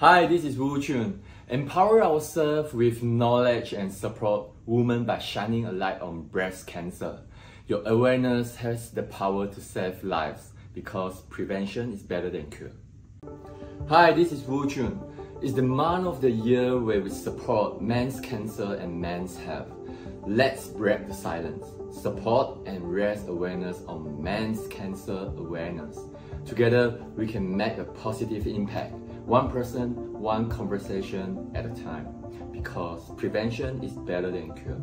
Hi, this is Wu Chun. Empower ourselves with knowledge and support women by shining a light on breast cancer. Your awareness has the power to save lives because prevention is better than cure. Hi, this is Wu Chun. It's the month of the year where we support men's cancer and men's health. Let's break the silence, support and raise awareness on men's cancer awareness. Together, we can make a positive impact, one person, one conversation at a time, because prevention is better than cure.